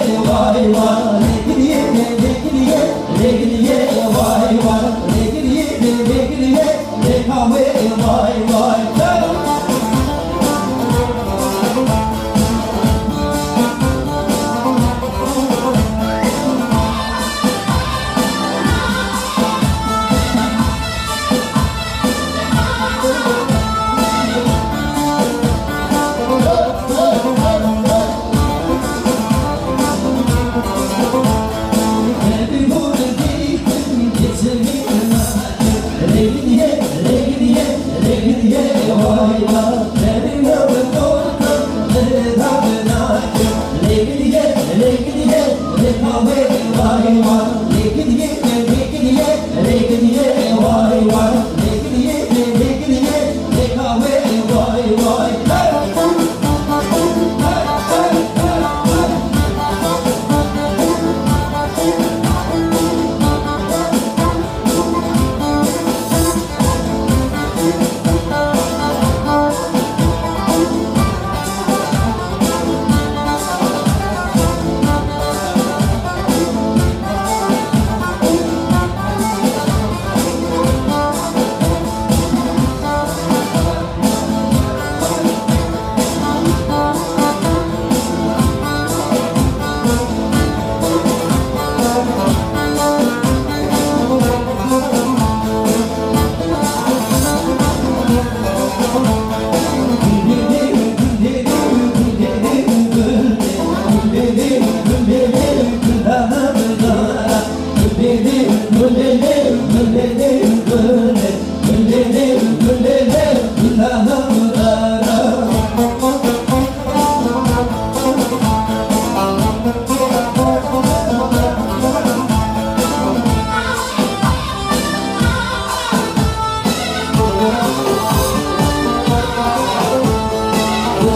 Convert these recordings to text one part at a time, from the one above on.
why, why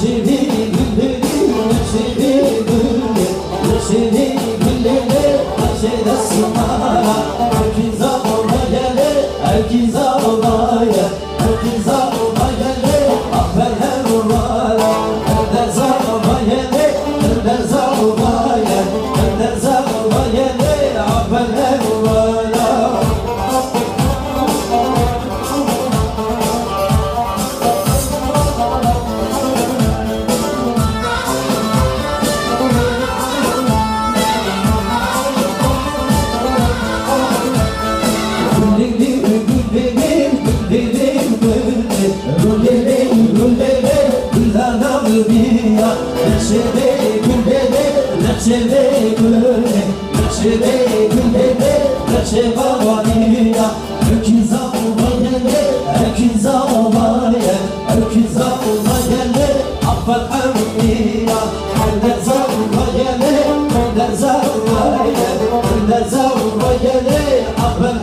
Brasil. Şevalina Öküz avuma geldi Öküz avuma ye Öküz avuma geldi Affet emrina Önder zavuma geldi Önder zavuma ye Önder zavuma geldi Affet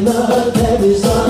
in the heavy sun.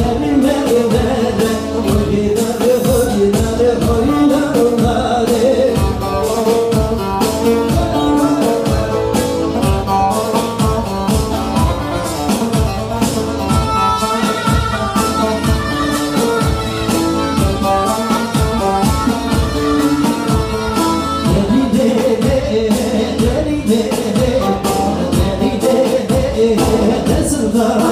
This is hey,